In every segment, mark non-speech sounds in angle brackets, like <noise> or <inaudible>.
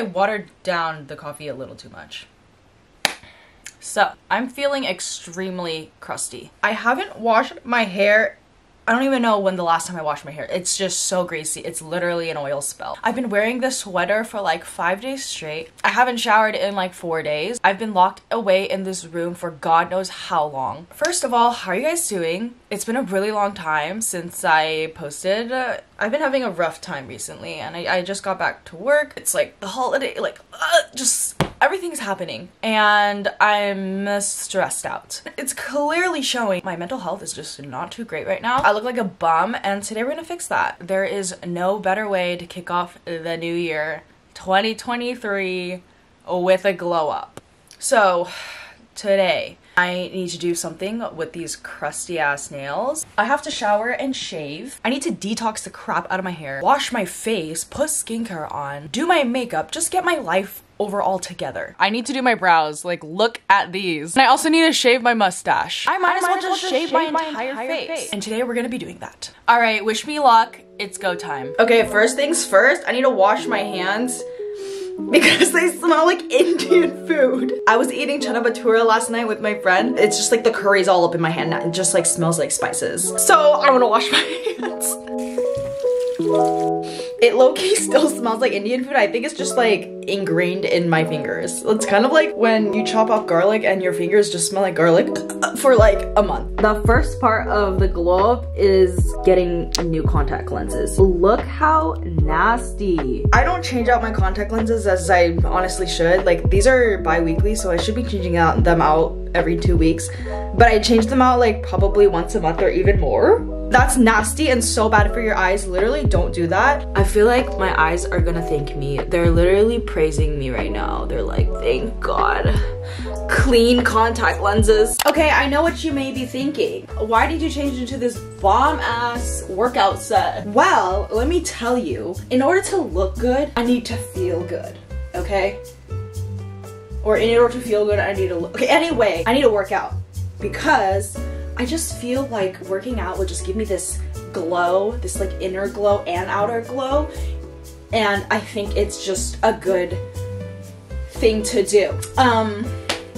I watered down the coffee a little too much. So, I'm feeling extremely crusty. I haven't washed my hair I don't even know when the last time I washed my hair. It's just so greasy. It's literally an oil spill. I've been wearing this sweater for like five days straight. I haven't showered in like four days. I've been locked away in this room for God knows how long. First of all, how are you guys doing? It's been a really long time since I posted. Uh, I've been having a rough time recently and I, I just got back to work. It's like the holiday, like uh, just everything's happening and I'm stressed out. It's clearly showing my mental health is just not too great right now. I look like a bum and today we're gonna fix that. There is no better way to kick off the new year 2023 with a glow up. So today I need to do something with these crusty ass nails. I have to shower and shave. I need to detox the crap out of my hair, wash my face, put skincare on, do my makeup, just get my life over altogether. I need to do my brows. Like, look at these. And I also need to shave my mustache. I might, I as, well just shave, shave my, my entire, entire face. face. And today we're gonna be doing that. All right, wish me luck. It's go time. Okay, first things first, I need to wash my hands because they smell like Indian food. I was eating chana bhatura last night with my friend. It's just like the curry's all up in my hand. Now. It just like smells like spices. So I wanna wash my <laughs> hands. It low-key <laughs> still smells like Indian food. I think it's just like ingrained in my fingers. It's kind of like when you chop off garlic and your fingers just smell like garlic <laughs> for like a month. The first part of the glow up is getting new contact lenses. Look how nasty. I don't change out my contact lenses as I honestly should. Like these are bi-weekly so I should be changing out them out every two weeks. But I change them out like probably once a month or even more. That's nasty and so bad for your eyes. Literally don't do that. I feel like my eyes are gonna thank me. They're literally praising me right now. They're like, thank God. Clean contact lenses. Okay, I know what you may be thinking. Why did you change into this bomb ass workout set? Well, let me tell you, in order to look good, I need to feel good, okay? Or in order to feel good, I need to look, okay, anyway, I need to work out because I just feel like working out will just give me this glow, this like inner glow and outer glow. And I think it's just a good thing to do. Um,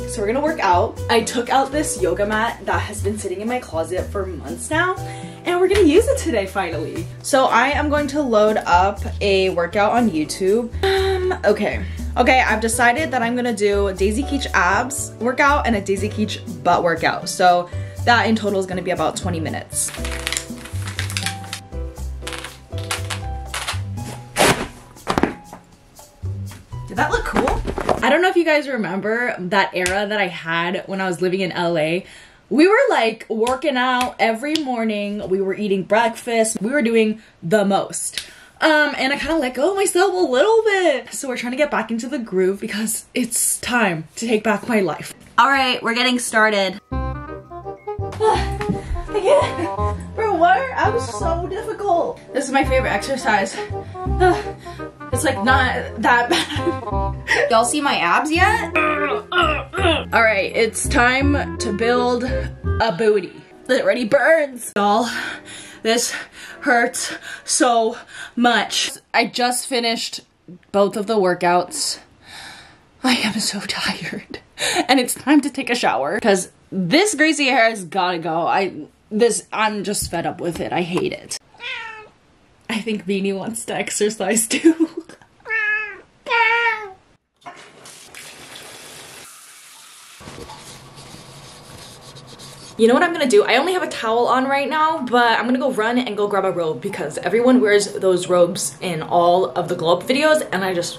so we're gonna work out. I took out this yoga mat that has been sitting in my closet for months now and we're gonna use it today finally. So I am going to load up a workout on YouTube. Um, okay. Okay, I've decided that I'm gonna do Daisy Keech abs workout and a Daisy Keech butt workout. So that in total is gonna be about 20 minutes. Did that look cool? I don't know if you guys remember that era that I had when I was living in LA. We were like working out every morning. We were eating breakfast. We were doing the most. Um, and I kind of let go of myself a little bit. So we're trying to get back into the groove because it's time to take back my life. All right, we're getting started. <laughs> Bro, what? I was so difficult. This is my favorite exercise. <sighs> It's like not that <laughs> bad. Y'all see my abs yet? <coughs> All right, it's time to build a booty. It already burns. Y'all, this hurts so much. I just finished both of the workouts. I am so tired. <laughs> And it's time to take a shower because this greasy hair has gotta go. I this I'm just fed up with it. I hate it. I think Beanie wants to exercise too. You know what I'm gonna do? I only have a towel on right now, but I'm gonna go run and go grab a robe because everyone wears those robes in all of the glow up videos and I just,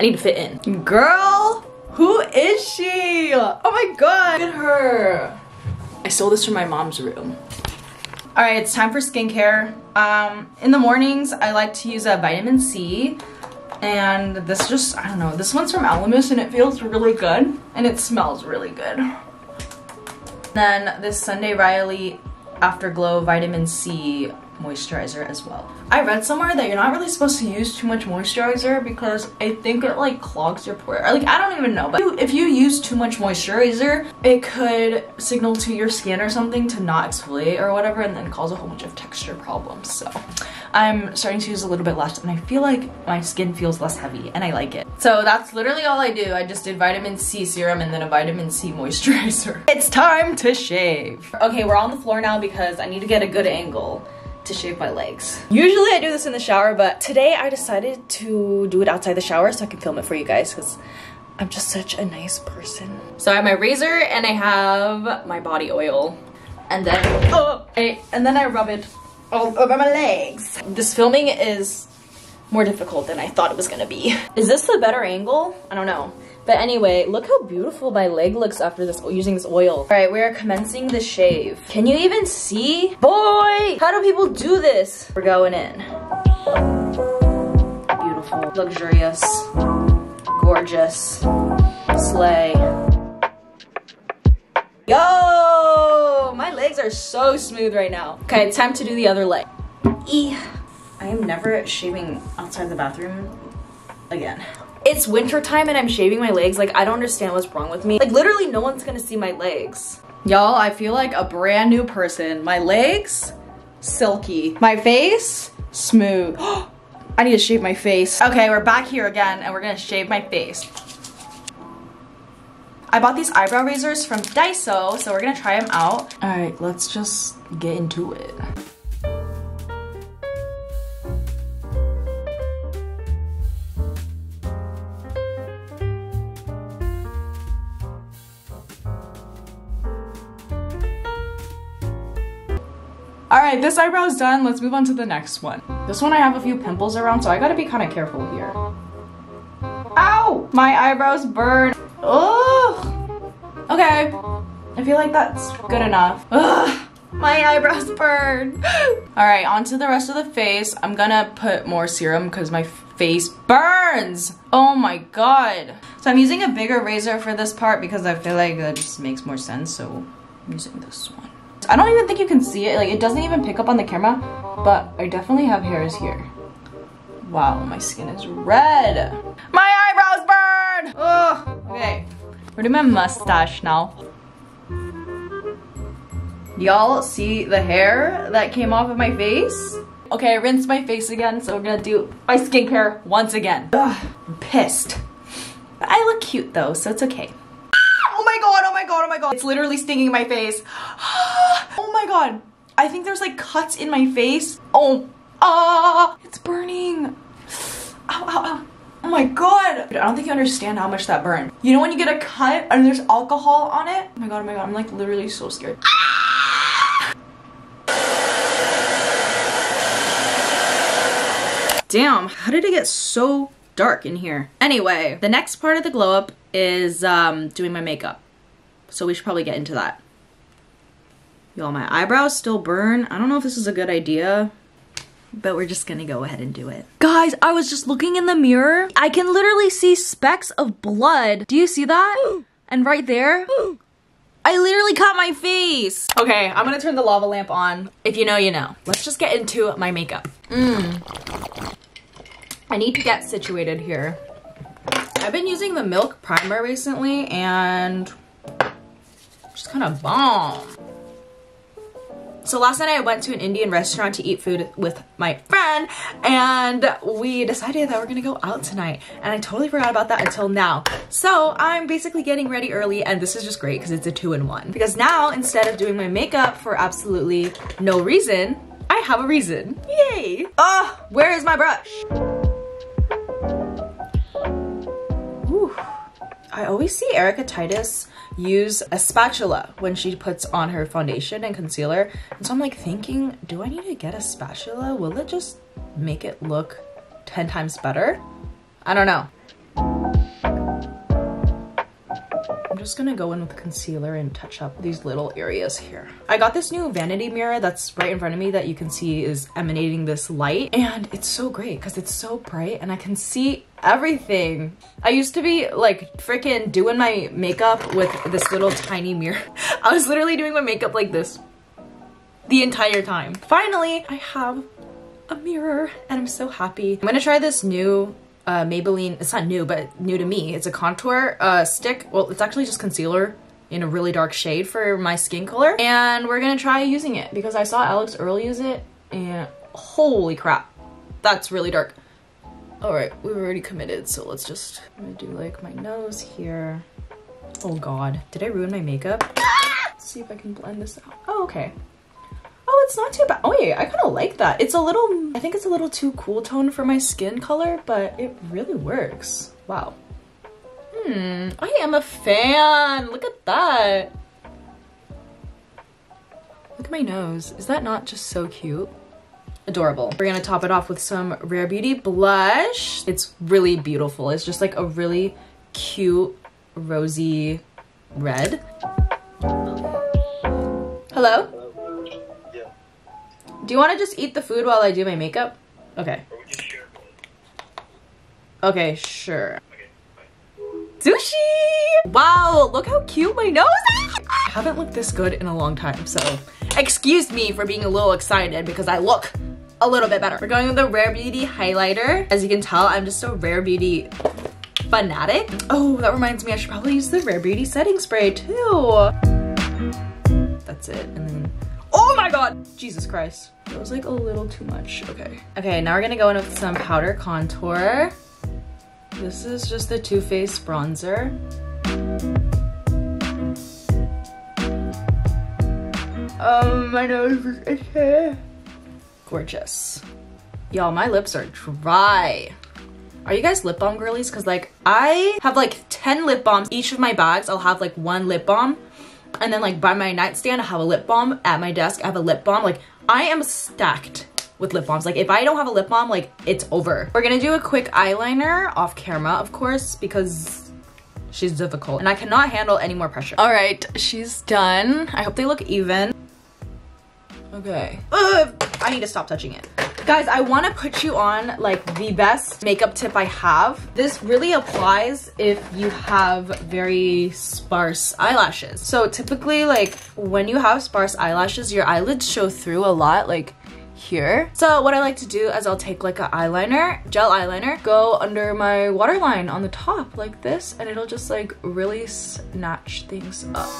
I need to fit in. Girl, who is she? Oh my god, look at her. I stole this from my mom's room. All right, it's time for skincare. Um, in the mornings, I like to use a vitamin C. And this just, I don't know, this one's from Elemis and it feels really good. And it smells really good. Then this Sunday Riley Afterglow Vitamin C moisturizer as well. I read somewhere that you're not really supposed to use too much moisturizer because I think it like clogs your pore. Like I don't even know, but if you use too much moisturizer, it could signal to your skin or something to not exfoliate or whatever and then cause a whole bunch of texture problems. So I'm starting to use a little bit less and I feel like my skin feels less heavy and I like it. So that's literally all I do. I just did vitamin C serum and then a vitamin C moisturizer. <laughs> It's time to shave. Okay, we're on the floor now because I need to get a good angle to shave my legs. Usually I do this in the shower, but today I decided to do it outside the shower so I can film it for you guys because I'm just such a nice person. So I have my razor and I have my body oil. And then, oh, I, and then I rub it all over my legs. This filming is more difficult than I thought it was gonna be. Is this the better angle? I don't know. But anyway, look how beautiful my leg looks after this using this oil. All right, we're commencing the shave. Can you even see? Boy, how do people do this? We're going in. Beautiful, luxurious, gorgeous, slay. Yo, my legs are so smooth right now. Okay, time to do the other leg. E. I am never shaving outside the bathroom again it's winter time and I'm shaving my legs. Like, I don't understand what's wrong with me. Like, literally no one's gonna see my legs. Y'all, I feel like a brand new person. My legs, silky. My face, smooth. <gasps> I need to shave my face. Okay, we're back here again and we're gonna shave my face. I bought these eyebrow razors from Daiso, so we're gonna try them out. All right, let's just get into it. Right, this eyebrow is done. Let's move on to the next one. This one I have a few pimples around, so I gotta be kind of careful here. Ow! My eyebrows burn. Ugh. Okay. I feel like that's good enough. Ugh. My eyebrows burn. <laughs> All right, onto the rest of the face. I'm gonna put more serum because my face burns. Oh my God. So I'm using a bigger razor for this part because I feel like that just makes more sense. So I'm using this one. I don't even think you can see it. Like, it doesn't even pick up on the camera, but I definitely have hairs here. Wow, my skin is red. My eyebrows burn! Ugh. Okay, we're doing my mustache now. Y'all see the hair that came off of my face? Okay, I rinsed my face again, so we're gonna do my skincare once again. Ugh, I'm pissed. I look cute though, so it's okay. Oh my god, oh my god, oh my god. It's literally stinging my face. <gasps> oh my god. I think there's like cuts in my face. Oh, ah, it's burning. Ow, ow, ow. Oh my god. I don't think you understand how much that burned. You know when you get a cut and there's alcohol on it? Oh my god, oh my god, I'm like literally so scared. Damn, how did it get so dark in here? Anyway, the next part of the glow up is um, doing my makeup. So we should probably get into that. Y'all, my eyebrows still burn. I don't know if this is a good idea, but we're just gonna go ahead and do it. Guys, I was just looking in the mirror. I can literally see specks of blood. Do you see that? <gasps> and right there, <gasps> I literally cut my face. Okay, I'm gonna turn the lava lamp on. If you know, you know. Let's just get into my makeup. Mm. I need to get situated here. I've been using the Milk Primer recently and just kind of bomb. So last night I went to an Indian restaurant to eat food with my friend and we decided that we're gonna go out tonight and I totally forgot about that until now. So I'm basically getting ready early and this is just great because it's a two-in-one. Because now instead of doing my makeup for absolutely no reason, I have a reason. Yay! Oh, where is my brush? I always see Erika Titus use a spatula when she puts on her foundation and concealer. And so I'm like thinking, do I need to get a spatula? Will it just make it look 10 times better? I don't know. Just gonna go in with concealer and touch up these little areas here. I got this new vanity mirror that's right in front of me that you can see is emanating this light and it's so great because it's so bright and I can see everything. I used to be like freaking doing my makeup with this little tiny mirror. <laughs> I was literally doing my makeup like this. the entire time. Finally, I have a mirror and I'm so happy. I'm gonna try this new uh, Maybelline, it's not new, but new to me. It's a contour uh, stick. Well, it's actually just concealer in a really dark shade for my skin color. And we're gonna try using it because I saw Alix Earle use it and holy crap, that's really dark. All right, we were already committed, so let's just, I'm gonna do like my nose here. Oh God, did I ruin my makeup? Let's see if I can blend this out. Oh, okay. Oh, it's not too bad. Oh yeah, I kind of like that. It's a little, I think it's a little too cool tone for my skin color, but it really works. Wow. Hmm, I am a fan. Look at that. Look at my nose. Is that not just so cute? Adorable. We're gonna top it off with some Rare Beauty blush. It's really beautiful. It's just like a really cute rosy red. Hello? Do you want to just eat the food while I do my makeup? Okay. Okay, sure. Sushi! Wow, look how cute my nose is! I haven't looked this good in a long time, so excuse me for being a little excited because I look a little bit better. We're going with the Rare Beauty highlighter. As you can tell, I'm just a Rare Beauty fanatic. Oh, that reminds me, I should probably use the Rare Beauty setting spray too. That's it, and then god! Jesus Christ. That was like a little too much. Okay. Okay, now we're gonna go in with some powder contour. This is just the Too Faced bronzer. Um, my nose is itchy. Gorgeous. Y'all, my lips are dry. Are you guys lip balm girlies? Cause like I have like 10 lip balms. Each of my bags, I'll have like one lip balm. And then like by my nightstand, I have a lip balm. At my desk, I have a lip balm. Like I am stacked with lip balms. Like if I don't have a lip balm, like it's over. We're gonna do a quick eyeliner off camera, of course, because she's difficult and I cannot handle any more pressure. All right, she's done. I hope they look even. Okay. Ugh, I need to stop touching it. Guys, I want to put you on like the best makeup tip I have. This really applies if you have very sparse eyelashes. So typically like when you have sparse eyelashes, your eyelids show through a lot like here. So what I like to do is I'll take like an eyeliner, gel eyeliner, go under my waterline on the top like this and it'll just like really snatch things up.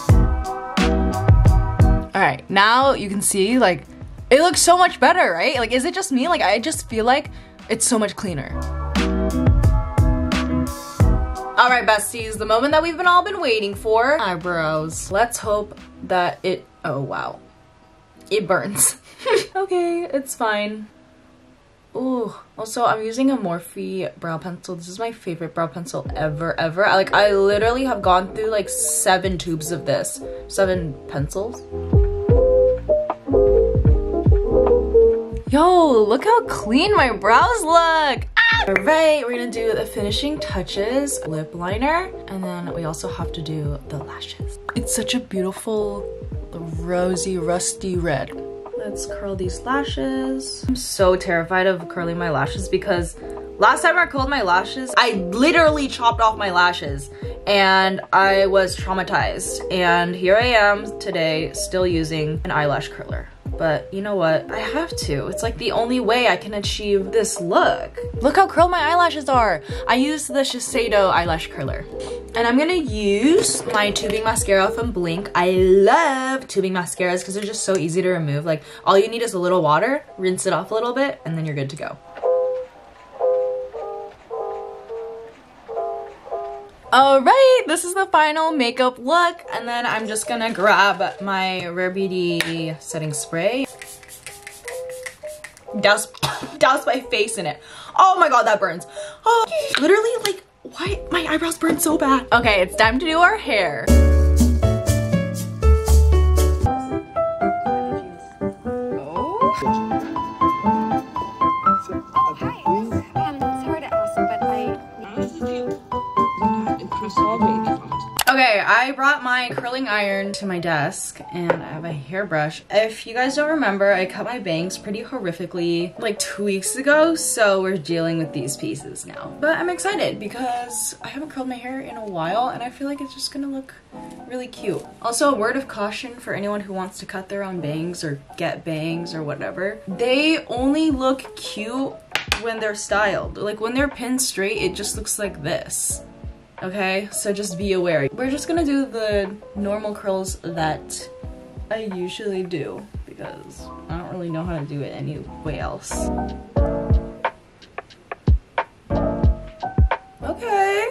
All right, now you can see like it looks so much better, right? Like, is it just me? Like, I just feel like it's so much cleaner. All right, besties, the moment that we've been all been waiting for. Eyebrows. Let's hope that it, oh wow. It burns. <laughs> okay, it's fine. Ooh, also I'm using a Morphe brow pencil. This is my favorite brow pencil ever, ever. I, like, I literally have gone through like seven tubes of this. Seven pencils. Yo, look how clean my brows look. Ah! All right, we're gonna do the finishing touches, lip liner, and then we also have to do the lashes. It's such a beautiful, rosy, rusty red. Let's curl these lashes. I'm so terrified of curling my lashes because last time I curled my lashes, I literally chopped off my lashes and I was traumatized. And here I am today still using an eyelash curler but you know what? I have to. It's like the only way I can achieve this look. Look how curled my eyelashes are. I use the Shiseido eyelash curler. And I'm gonna use my tubing mascara from Blinc. I love tubing mascaras because they're just so easy to remove. Like all you need is a little water, rinse it off a little bit, and then you're good to go. All right, this is the final makeup look. And then I'm just gonna grab my Rare Beauty setting spray. Douse, <coughs> douse my face in it. Oh my God, that burns. Oh, literally like, why, my eyebrows burn so bad. Okay, it's time to do our hair. I brought my curling iron to my desk and I have a hairbrush. If you guys don't remember, I cut my bangs pretty horrifically like two weeks ago, so we're dealing with these pieces now. But I'm excited because I haven't curled my hair in a while and I feel like it's just gonna look really cute. Also, a word of caution for anyone who wants to cut their own bangs or get bangs or whatever. They only look cute when they're styled. Like when they're pinned straight, it just looks like this. Okay, so just be aware. We're just gonna do the normal curls that I usually do because I don't really know how to do it any way else. Okay.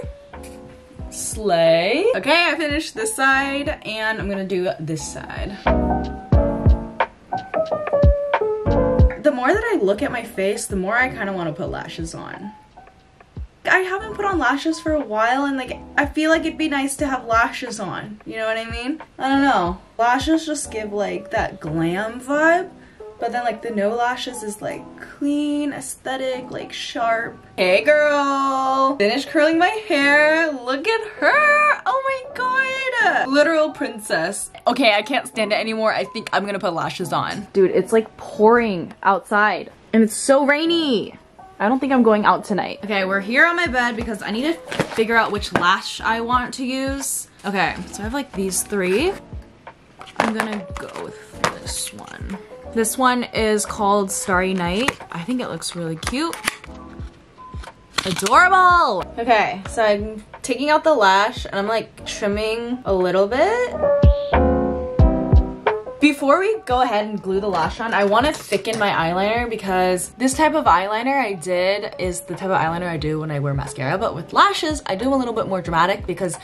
Slay. Okay, I finished this side and I'm gonna do this side. The more that I look at my face, the more I kind of want to put lashes on. I haven't put on lashes for a while and like I feel like it'd be nice to have lashes on. You know what I mean? I don't know. Lashes just give like that glam vibe. But then like the no lashes is like clean, aesthetic, like sharp. Hey girl! Finished curling my hair. Look at her! Oh my god! Literal princess. Okay, I can't stand it anymore. I think I'm gonna put lashes on. Dude, it's like pouring outside. And it's so rainy. I don't think I'm going out tonight. Okay, we're here on my bed because I need to figure out which lash I want to use. Okay, so I have like these three. I'm gonna go with this one. This one is called Starry Night. I think it looks really cute. Adorable! Okay, so I'm taking out the lash and I'm like trimming a little bit. Before we go ahead and glue the lash on, I want to thicken my eyeliner because this type of eyeliner I did is the type of eyeliner I do when I wear mascara. But with lashes, I do a little bit more dramatic because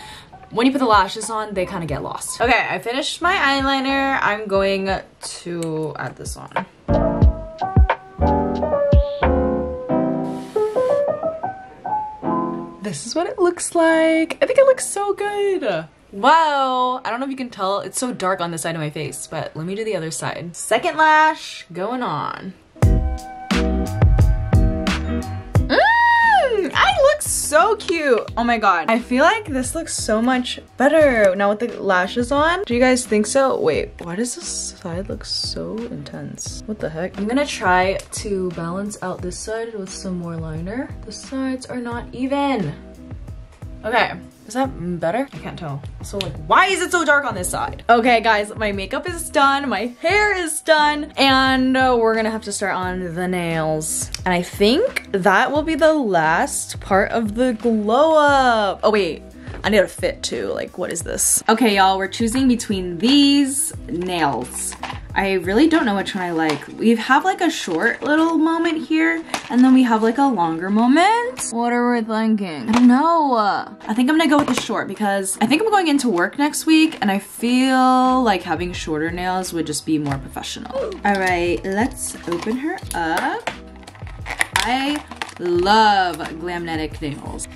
when you put the lashes on, they kind of get lost. Okay, I finished my eyeliner. I'm going to add this on. This is what it looks like. I think it looks so good. Wow, I don't know if you can tell. It's so dark on this side of my face, but let me do the other side. Second lash going on. Mmm, I look so cute. Oh my god. I feel like this looks so much better now with the lashes on. Do you guys think so? Wait, why does this side look so intense? What the heck? I'm gonna try to balance out this side with some more liner. The sides are not even. Okay, is that better? I can't tell. So like, why is it so dark on this side? Okay guys, my makeup is done, my hair is done, and uh, we're gonna have to start on the nails. And I think that will be the last part of the glow up. Oh wait, I need a fit too. Like, what is this? Okay, y'all, we're choosing between these nails. I really don't know which one I like. We have like a short little moment here, and then we have like a longer moment. What are we thinking? I don't know. I think I'm gonna go with the short because I think I'm going into work next week, and I feel like having shorter nails would just be more professional. All right, let's open her up. I love Glamnetic nails.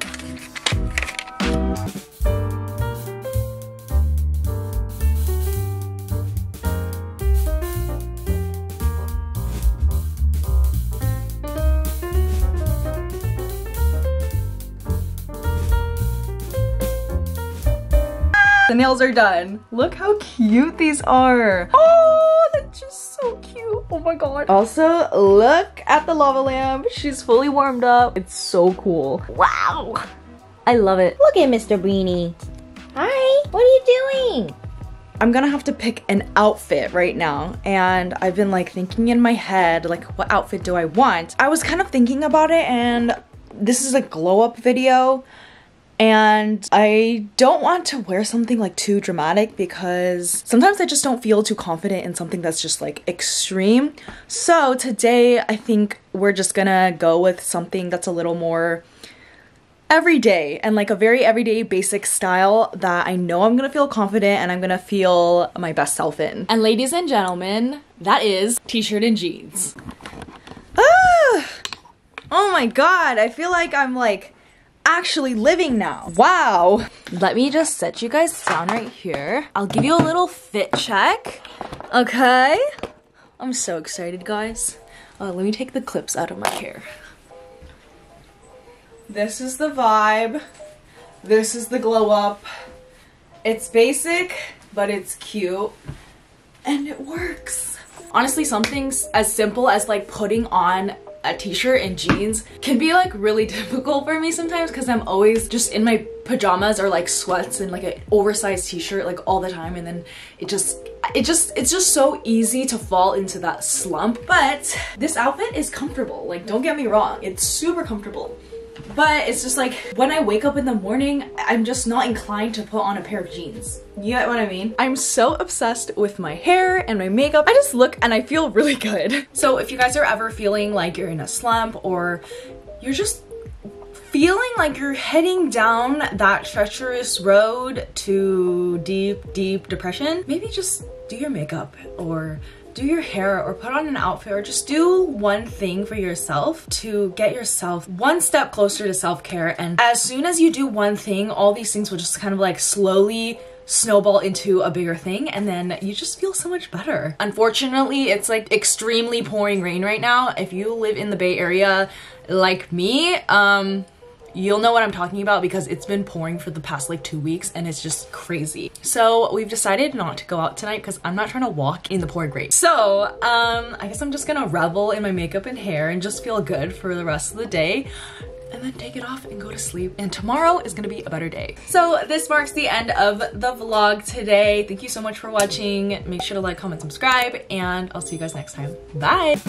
The nails are done. Look how cute these are. Oh, that's just so cute. Oh my god. Also, look at the lava lamp. She's fully warmed up. It's so cool. Wow. I love it. Look at Mr. Beanie. Hi, what are you doing? I'm gonna have to pick an outfit right now and I've been like thinking in my head like what outfit do I want? I was kind of thinking about it and this is a glow up video and I don't want to wear something like too dramatic because sometimes I just don't feel too confident in something that's just like extreme. So today I think we're just gonna go with something that's a little more everyday and like a very everyday basic style that I know I'm gonna feel confident and I'm gonna feel my best self in. And ladies and gentlemen, that is t-shirt and jeans. Ah! Oh my god, I feel like I'm like actually living now. Wow. Let me just set you guys down right here. I'll give you a little fit check. Okay. I'm so excited, guys. Uh, let me take the clips out of my hair. This is the vibe. This is the glow up. It's basic, but it's cute and it works. Honestly, something as simple as like putting on a t-shirt and jeans can be like really <laughs> difficult for me sometimes because I'm always just in my pajamas or like sweats and like an oversized t-shirt like all the time. And then it just it just it's just so easy to fall into that slump. But this outfit is comfortable. Like don't get me wrong. It's super comfortable but it's just like when I wake up in the morning, I'm just not inclined to put on a pair of jeans. You get what I mean? I'm so obsessed with my hair and my makeup. I just look and I feel <laughs> really good. So if you guys are ever feeling like you're in a slump or you're just feeling like you're heading down that treacherous road to deep, deep depression, maybe just do your makeup or do your hair or put on an outfit or just do one thing for yourself to get yourself one step closer to self-care and as soon as you do one thing all these things will just kind of like slowly snowball into a bigger thing and then you just feel so much better. Unfortunately, it's like extremely pouring rain right now. If you live in the Bay Area like me, um, you'll know what I'm talking about because it's been pouring for the past like two weeks and it's just crazy. So we've decided not to go out tonight because I'm not trying to walk in the pouring rain. So um, I guess I'm just gonna revel in my makeup and hair and just feel good for the rest of the day and then take it off and go to sleep. And tomorrow is gonna be a better day. So this marks the end of the vlog today. Thank you so much for watching. Make sure to like, comment, subscribe, and I'll see you guys next time. Bye!